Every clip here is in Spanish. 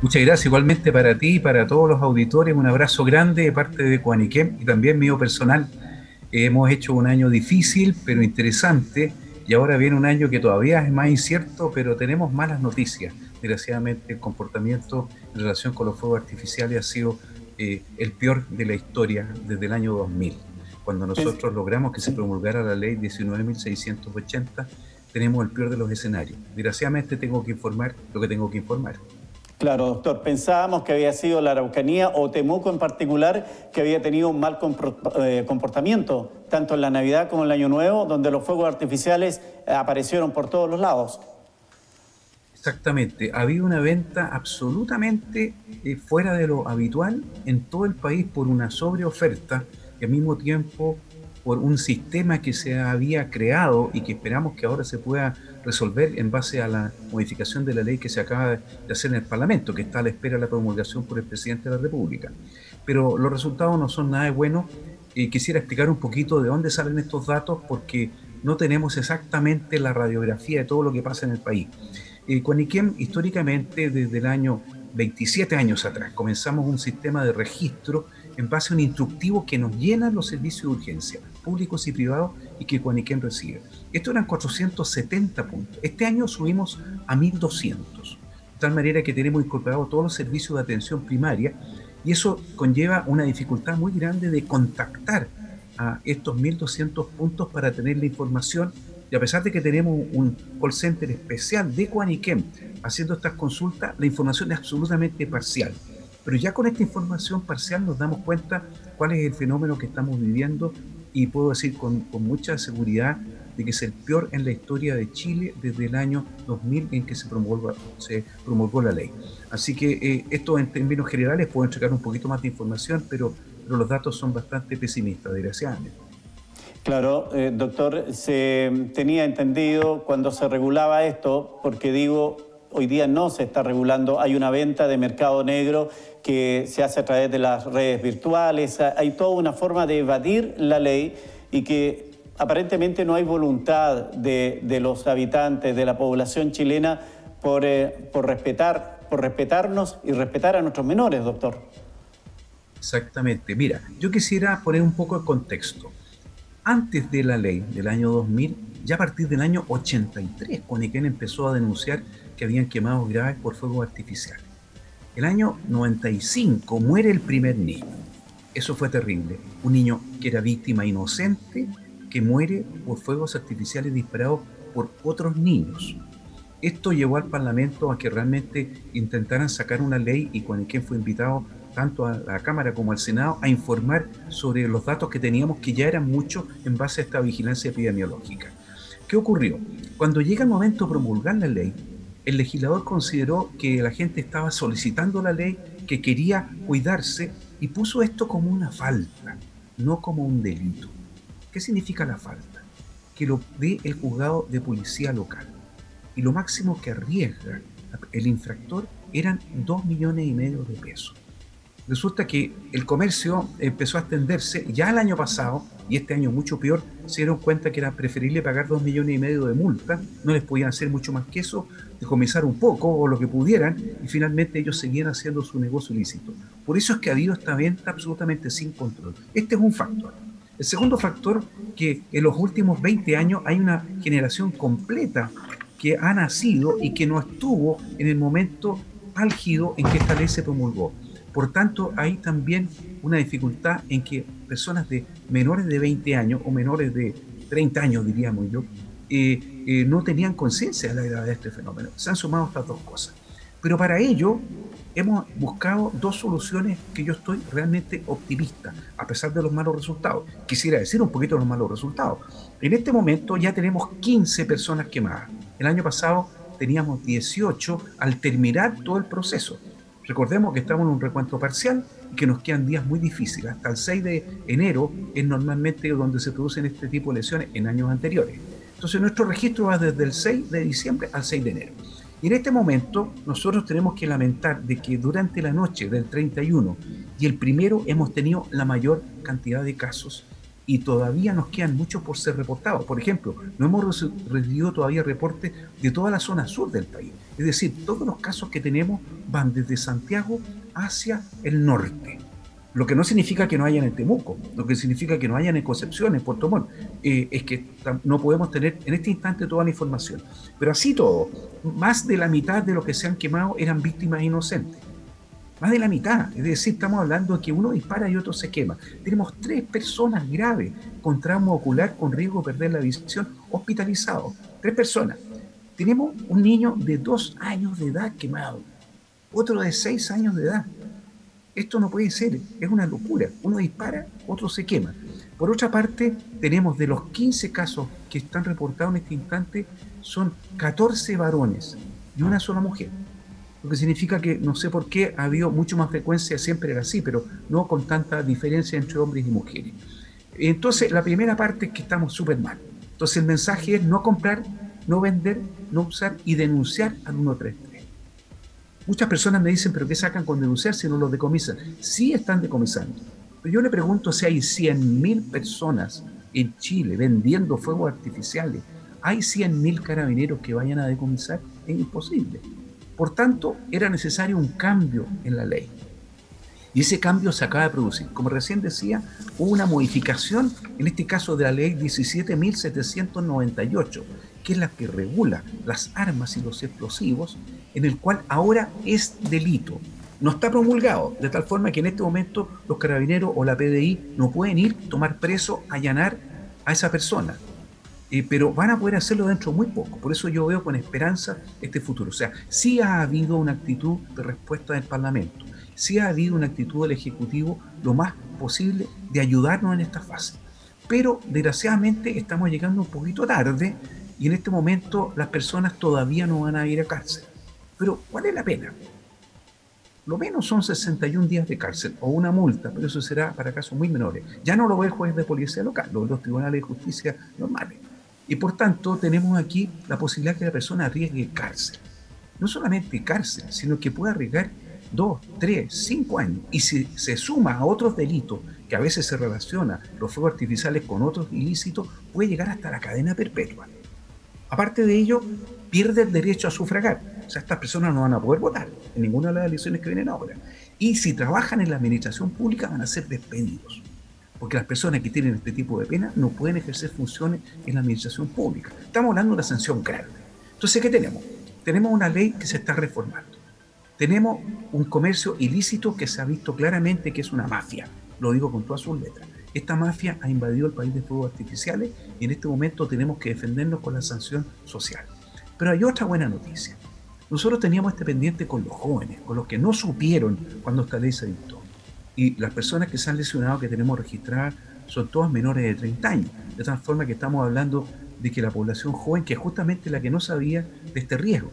Muchas gracias igualmente para ti y para todos los auditores. Un abrazo grande de parte de Cuaniquem y también mío personal. Hemos hecho un año difícil pero interesante y ahora viene un año que todavía es más incierto, pero tenemos malas noticias. Desgraciadamente el comportamiento en relación con los fuegos artificiales ha sido eh, el peor de la historia desde el año 2000. Cuando nosotros logramos que se promulgara la ley 19.680, tenemos el peor de los escenarios. Desgraciadamente tengo que informar lo que tengo que informar. Claro, doctor. Pensábamos que había sido la Araucanía o Temuco en particular que había tenido un mal eh, comportamiento, tanto en la Navidad como en el Año Nuevo, donde los fuegos artificiales eh, aparecieron por todos los lados. Exactamente. Ha habido una venta absolutamente eh, fuera de lo habitual en todo el país por una sobreoferta y al mismo tiempo por un sistema que se había creado y que esperamos que ahora se pueda resolver en base a la modificación de la ley que se acaba de hacer en el Parlamento, que está a la espera de la promulgación por el presidente de la República. Pero los resultados no son nada de buenos. y quisiera explicar un poquito de dónde salen estos datos porque no tenemos exactamente la radiografía de todo lo que pasa en el país. Eh, históricamente, desde el año 27 años atrás, comenzamos un sistema de registro en base a un instructivo que nos llena los servicios de urgencia, públicos y privados, y que Cuaniquem recibe. Esto eran 470 puntos. Este año subimos a 1200, de tal manera que tenemos incorporados todos los servicios de atención primaria, y eso conlleva una dificultad muy grande de contactar a estos 1200 puntos para tener la información. Y a pesar de que tenemos un call center especial de Cuaniquem haciendo estas consultas, la información es absolutamente parcial. Pero ya con esta información parcial nos damos cuenta cuál es el fenómeno que estamos viviendo y puedo decir con, mucha seguridad de que es el peor en la historia de Chile desde el año 2000 en que se promulgó, se promulgó la ley. Así que eh, esto en términos generales puedo entregar un poquito más de información, pero, los datos son bastante pesimistas, desgraciadamente. Claro, eh, doctor, se tenía entendido cuando se regulaba esto, porque digo, hoy día no se está regulando, hay una venta de mercado negro que se hace a través de las redes virtuales, hay toda una forma de evadir la ley y que aparentemente no hay voluntad de, los habitantes, de la población chilena por, eh, por, respetar, por respetarnos y respetar a nuestros menores, doctor. Exactamente. Mira, yo quisiera poner un poco de contexto. Antes de la ley del año 2000, ya a partir del año 83, Conequén empezó a denunciar que habían quemados graves por fuego artificial. El año 95 muere el primer niño. Eso fue terrible. Un niño que era víctima inocente que muere por fuegos artificiales disparados por otros niños. Esto llevó al Parlamento a que realmente intentaran sacar una ley y con quien fue invitado tanto a la Cámara como al Senado a informar sobre los datos que teníamos, que ya eran muchos en base a esta vigilancia epidemiológica. ¿Qué ocurrió? Cuando llega el momento de promulgar la ley, el legislador consideró que la gente estaba solicitando la ley, que quería cuidarse y puso esto como una falta, no como un delito. ¿Qué significa la falta? Que lo ve el juzgado de policía local. Y lo máximo que arriesga el infractor eran dos millones y medio de pesos resulta que el comercio empezó a extenderse ya el año pasado, y este año mucho peor, se dieron cuenta que era preferible pagar dos millones y medio de multa, no les podían hacer mucho más que eso, de comenzar un poco o lo que pudieran, y finalmente ellos seguían haciendo su negocio ilícito. Por eso es que ha habido esta venta absolutamente sin control. Este es un factor. El segundo factor, que en los últimos 20 años hay una generación completa que ha nacido y que no estuvo en el momento álgido en que esta ley se promulgó. Por tanto, hay también una dificultad en que personas de menores de 20 años o menores de 30 años, diríamos yo, eh, eh, no tenían conciencia de la gravedad de este fenómeno. Se han sumado estas dos cosas. Pero para ello hemos buscado dos soluciones que yo estoy realmente optimista, a pesar de los malos resultados. Quisiera decir un poquito de los malos resultados. En este momento ya tenemos 15 personas quemadas. El año pasado teníamos 18 al terminar todo el proceso. Recordemos que estamos en un recuento parcial y que nos quedan días muy difíciles. Hasta el 6 de enero es normalmente donde se producen este tipo de lesiones en años anteriores. Entonces nuestro registro va desde el 6 de diciembre al 6 de enero. Y en este momento nosotros tenemos que lamentar de que durante la noche del 31 y el primero hemos tenido la mayor cantidad de casos y todavía nos quedan muchos por ser reportados. Por ejemplo, no hemos recibido todavía reportes de toda la zona sur del país. Es decir, todos los casos que tenemos van desde Santiago hacia el norte. Lo que no significa que no hayan en Temuco, lo que significa que no hayan en Concepción, en Puerto Montt. Eh, es que no podemos tener en este instante toda la información. Pero así todo, más de la mitad de los que se han quemado eran víctimas inocentes. Más de la mitad. Es decir, estamos hablando de que uno dispara y otro se quema. Tenemos tres personas graves con trauma ocular con riesgo de perder la visión hospitalizados. Tres personas. Tenemos un niño de dos años de edad quemado. Otro de seis años de edad. Esto no puede ser, es una locura. Uno dispara, otro se quema. Por otra parte, tenemos de los 15 casos que están reportados en este instante, son 14 varones y una sola mujer. Lo que significa que no sé por qué ha habido mucho más frecuencia, siempre era así, pero no con tanta diferencia entre hombres y mujeres. Entonces, la primera parte es que estamos súper mal. Entonces, el mensaje es no comprar, no vender, no usar y denunciar al 133. Muchas personas me dicen, pero ¿qué sacan con denunciar si no los decomisan? Sí están decomisando. Pero yo le pregunto si hay 100.000 personas en Chile vendiendo fuegos artificiales. ¿Hay 100.000 carabineros que vayan a decomisar? Es imposible. Por tanto, era necesario un cambio en la ley. Y ese cambio se acaba de producir. Como recién decía, hubo una modificación, en este caso de la ley 17.798, que es la que regula las armas y los explosivos, en el cual ahora es delito. No está promulgado, de tal forma que en este momento los carabineros o la PDI no pueden ir, tomar preso, allanar a esa persona. Eh, pero van a poder hacerlo dentro de muy poco. Por eso yo veo con esperanza este futuro. O sea, sí ha habido una actitud de respuesta del Parlamento, sí ha habido una actitud del Ejecutivo lo más posible de ayudarnos en esta fase. Pero desgraciadamente estamos llegando un poquito tarde y en este momento las personas todavía no van a ir a cárcel. Pero, ¿cuál es la pena? Lo menos son 61 días de cárcel o una multa, pero eso será para casos muy menores. Ya no lo ve el juez de policía local, lo los tribunales de justicia normales. Y por tanto, tenemos aquí la posibilidad que la persona arriesgue cárcel. No solamente cárcel, sino que pueda arriesgar dos, tres, cinco años. Y si se suma a otros delitos, que a veces se relaciona los fuegos artificiales con otros ilícitos, puede llegar hasta la cadena perpetua. Aparte de ello, pierde el derecho a sufragar. O sea, estas personas no van a poder votar en ninguna de las elecciones que vienen ahora. Y si trabajan en la administración pública van a ser despedidos. Porque las personas que tienen este tipo de pena no pueden ejercer funciones en la administración pública. Estamos hablando de una sanción grande. Entonces, ¿qué tenemos? Tenemos una ley que se está reformando. Tenemos un comercio ilícito que se ha visto claramente que es una mafia. Lo digo con todas sus letras. Esta mafia ha invadido el país de fuegos artificiales y en este momento tenemos que defendernos con la sanción social. Pero hay otra buena noticia. Nosotros teníamos este pendiente con los jóvenes, con los que no supieron cuando esta ley se dictó. Y las personas que se han lesionado que tenemos registradas son todas menores de 30 años. De tal forma que estamos hablando de que la población joven, que es justamente la que no sabía de este riesgo.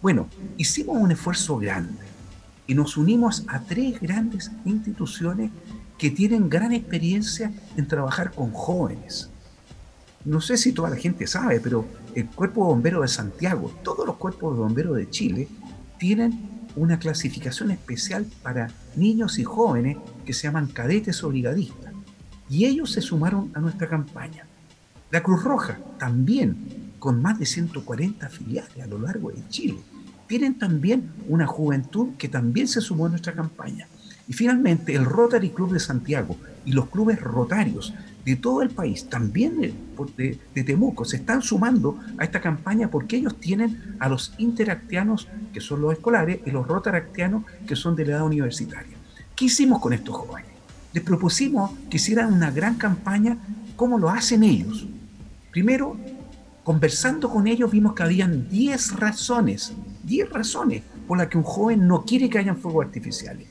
Bueno, hicimos un esfuerzo grande y nos unimos a tres grandes instituciones que tienen gran experiencia en trabajar con jóvenes. No sé si toda la gente sabe, pero el Cuerpo de Bomberos de Santiago, todos los cuerpos de bomberos de Chile tienen una clasificación especial para niños y jóvenes que se llaman cadetes o. Y ellos se sumaron a nuestra campaña. La Cruz Roja también, con más de 140 filiales a lo largo de Chile, tienen también una juventud que también se sumó a nuestra campaña. Y finalmente, el Rotary Club de Santiago y los clubes rotarios de todo el país, también de, Temuco, se están sumando a esta campaña porque ellos tienen a los interactianos, que son los escolares, y los rotaractianos, que son de la edad universitaria. ¿Qué hicimos con estos jóvenes? Les propusimos que hicieran una gran campaña como lo hacen ellos. Primero, conversando con ellos vimos que habían 10 razones, 10 razones por las que un joven no quiere que hayan fuegos artificiales.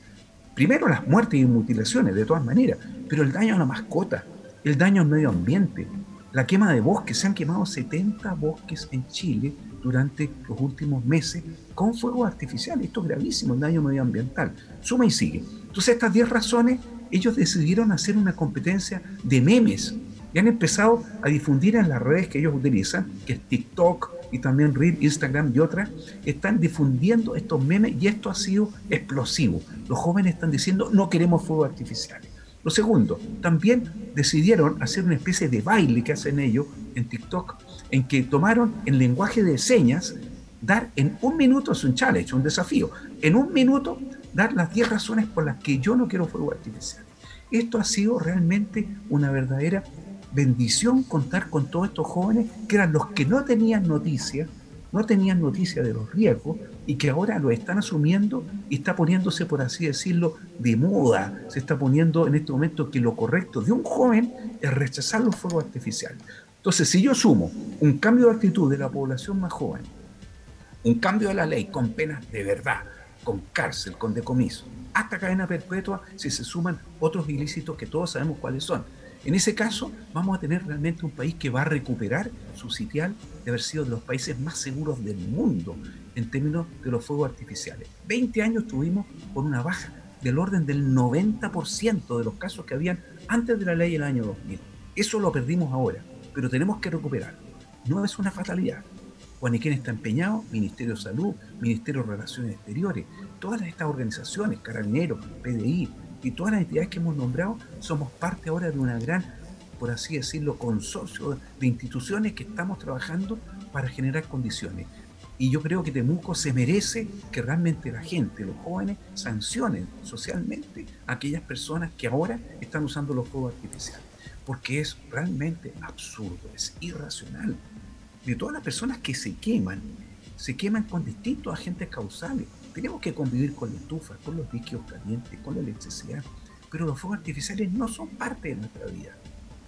Primero las muertes y mutilaciones, de todas maneras, pero el daño a la mascota, el daño al medio ambiente, la quema de bosques. Se han quemado 70 bosques en Chile durante los últimos meses con fuegos artificiales. Esto es gravísimo, el daño medioambiental. Suma y sigue. Entonces, estas 10 razones, ellos decidieron hacer una competencia de memes y han empezado a difundir en las redes que ellos utilizan, que es TikTok, y también Reel, Instagram y otras, están difundiendo estos memes y esto ha sido explosivo. Los jóvenes están diciendo no queremos fuegos artificiales. Lo segundo, también decidieron hacer una especie de baile que hacen ellos en TikTok, en que tomaron el lenguaje de señas, dar en un minuto, es un challenge, un desafío, en un minuto dar las 10 razones por las que yo no quiero fuego artificial. Esto ha sido realmente una verdadera bendición contar con todos estos jóvenes que eran los que no tenían noticias, no tenían noticia de los riesgos y que ahora lo están asumiendo y está poniéndose, por así decirlo, de moda. Se está poniendo en este momento que lo correcto de un joven es rechazar los fuegos artificiales. Entonces, si yo sumo un cambio de actitud de la población más joven, un cambio de la ley con penas de verdad, con cárcel, con decomiso, hasta cadena perpetua, si se suman otros ilícitos que todos sabemos cuáles son, en ese caso, vamos a tener realmente un país que va a recuperar su sitial de haber sido de los países más seguros del mundo en términos de los fuegos artificiales. 20 años tuvimos con una baja del orden del 90% de los casos que habían antes de la ley del año 2000. Eso lo perdimos ahora, pero tenemos que recuperarlo. No es una fatalidad. Juaniquén está empeñado, Ministerio de Salud, Ministerio de Relaciones Exteriores, todas estas organizaciones, Carabineros, PDI, y todas las entidades que hemos nombrado somos parte ahora de una gran, por así decirlo, consorcio de instituciones que estamos trabajando para generar condiciones. Y yo creo que Temuco se merece que realmente la gente, los jóvenes, sancionen socialmente a aquellas personas que ahora están usando los fuegos artificiales. Porque es realmente absurdo, es irracional. De todas las personas que se queman, se queman con distintos agentes causales tenemos que convivir con la estufa, con los líquidos calientes, con la electricidad, pero los fuegos artificiales no son parte de nuestra vida.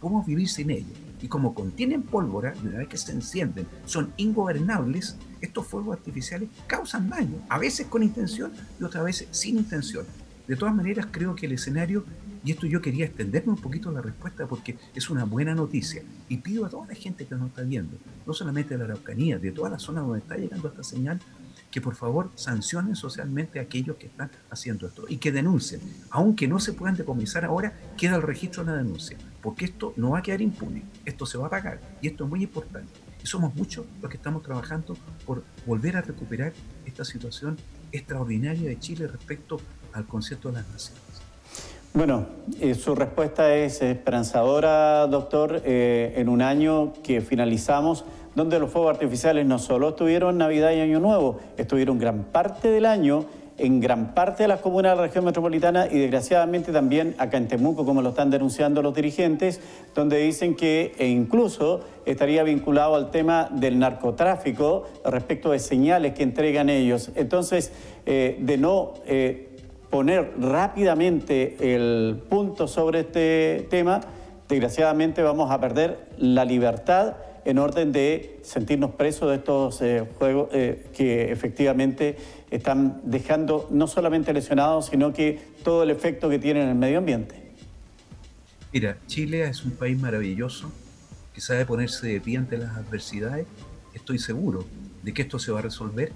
Podemos vivir sin ellos. Y como contienen pólvora, y una vez que se encienden, son ingobernables, estos fuegos artificiales causan daño, a veces con intención y otras veces sin intención. De todas maneras, creo que el escenario, y esto yo quería extenderme un poquito la respuesta porque es una buena noticia, y pido a toda la gente que nos está viendo, no solamente de la Araucanía, de toda la zona donde está llegando esta señal, que por favor sancionen socialmente a aquellos que están haciendo esto y que denuncien. Aunque no se puedan decomisar ahora, queda el registro de la denuncia, porque esto no va a quedar impune, esto se va a pagar y esto es muy importante. Y somos muchos los que estamos trabajando por volver a recuperar esta situación extraordinaria de Chile respecto al concierto de las naciones. Bueno, eh, su respuesta es esperanzadora, doctor. Eh, en un año que finalizamos, donde los fuegos artificiales no solo estuvieron Navidad y Año Nuevo, estuvieron gran parte del año en gran parte de las comunas de la región metropolitana y desgraciadamente también acá en Temuco, como lo están denunciando los dirigentes, donde dicen que e incluso estaría vinculado al tema del narcotráfico respecto de señales que entregan ellos. Entonces, eh, de no eh, poner rápidamente el punto sobre este tema, desgraciadamente vamos a perder la libertad en orden de sentirnos presos de estos eh, juegos eh, que efectivamente están dejando no solamente lesionados, sino que todo el efecto que tienen en el medio ambiente. Mira, Chile es un país maravilloso que sabe ponerse de pie ante las adversidades. Estoy seguro de que esto se va a resolver,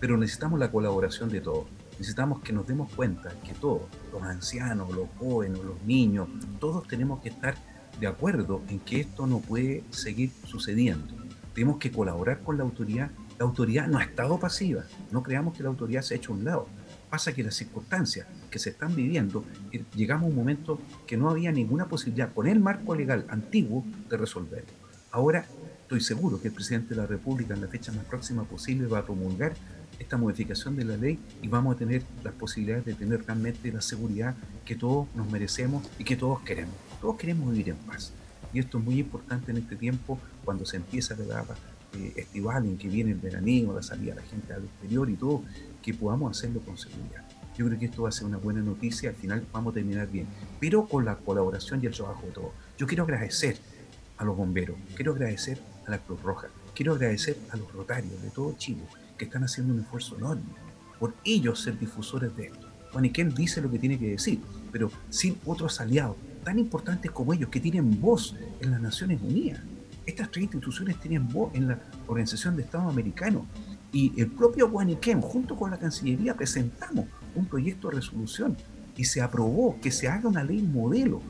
pero necesitamos la colaboración de todos. Necesitamos que nos demos cuenta que todos, los ancianos, los jóvenes, los niños, todos tenemos que estar de acuerdo en que esto no puede seguir sucediendo. Tenemos que colaborar con la autoridad. La autoridad no ha estado pasiva. No creamos que la autoridad se ha hecho a un lado. Pasa que las circunstancias que se están viviendo, eh, llegamos a un momento que no había ninguna posibilidad con el marco legal antiguo de resolverlo. Ahora estoy seguro que el presidente de la República en la fecha más próxima posible va a promulgar esta modificación de la ley y vamos a tener las posibilidades de tener realmente la seguridad que todos nos merecemos y que todos queremos. Todos queremos vivir en paz. Y esto es muy importante en este tiempo cuando se empieza la etapa eh, estival en que viene el veraneo, la salida de la gente al exterior y todo, que podamos hacerlo con seguridad. Yo creo que esto va a ser una buena noticia, al final vamos a terminar bien, pero con la colaboración y el trabajo de todos. Yo quiero agradecer a los bomberos, quiero agradecer a la Cruz Roja, quiero agradecer a los rotarios de todo Chile, que están haciendo un esfuerzo enorme por ellos ser difusores de esto. Juan Iquén dice lo que tiene que decir, pero sin otros aliados tan importantes como ellos, que tienen voz en las Naciones Unidas. Estas tres instituciones tienen voz en la Organización de Estados Americanos. Y el propio Juan Iquén, junto con la Cancillería, presentamos un proyecto de resolución y se aprobó que se haga una ley modelo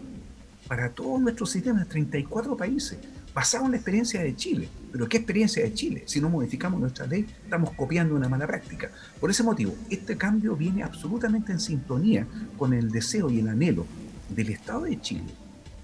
para todos nuestros sistemas, 34 países, basado en la experiencia de Chile. Pero ¿qué experiencia de Chile? Si no modificamos nuestra ley, estamos copiando una mala práctica. Por ese motivo, este cambio viene absolutamente en sintonía con el deseo y el anhelo del Estado de Chile,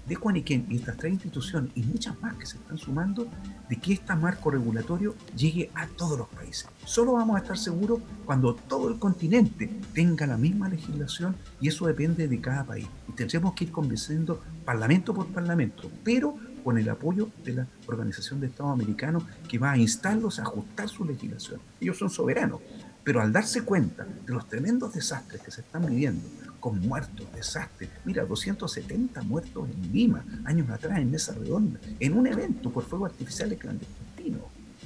de Cuaniquén y estas tres instituciones y muchas más que se están sumando de que este marco regulatorio llegue a todos los países. Solo vamos a estar seguros cuando todo el continente tenga la misma legislación y eso depende de cada país. Y tendremos que ir convenciendo parlamento por parlamento, pero con el apoyo de la Organización de Estados Americanos que va a instarlos a ajustar su legislación. Ellos son soberanos, pero al darse cuenta de los tremendos desastres que se están viviendo, con muertos, desastres. Mira, 270 muertos en Lima, años atrás, en Mesa Redonda, en un evento por fuego artificial clandestino.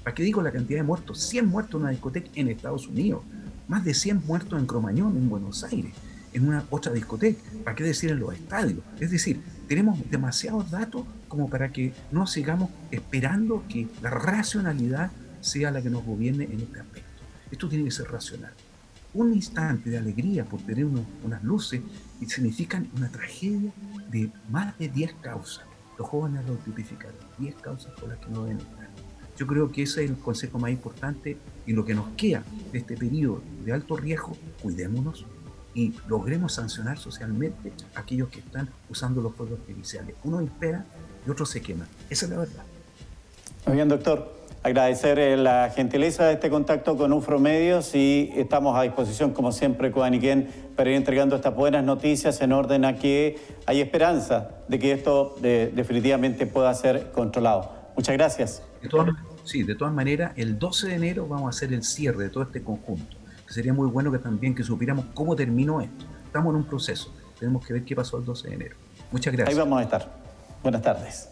¿Para qué digo la cantidad de muertos? 100 muertos en una discoteca en Estados Unidos, más de 100 muertos en Cromañón, en Buenos Aires, en una otra discoteca. ¿Para qué decir en los estadios? Es decir, tenemos demasiados datos como para que no sigamos esperando que la racionalidad sea la que nos gobierne en este aspecto. Esto tiene que ser racional un instante de alegría por tener unas luces y significan una tragedia de más de 10 causas. Los jóvenes lo tipificaron, 10 causas por las que no deben estar. Yo creo que ese es el consejo más importante y lo que nos queda de este periodo de alto riesgo, cuidémonos y logremos sancionar socialmente a aquellos que están usando los fuegos artificiales. Uno espera y otro se quema. Esa es la verdad. Muy bien, doctor. Agradecer eh, la gentileza de este contacto con UFRO Medios y estamos a disposición, como siempre, con Aniquén, para ir entregando estas buenas noticias en orden a que hay esperanza de que esto definitivamente pueda ser controlado. Muchas gracias. sí, de todas maneras, el 12 de enero vamos a hacer el cierre de todo este conjunto. Sería muy bueno que también que supiéramos cómo terminó esto. Estamos en un proceso. Tenemos que ver qué pasó el 12 de enero. Muchas gracias. Ahí vamos a estar. Buenas tardes.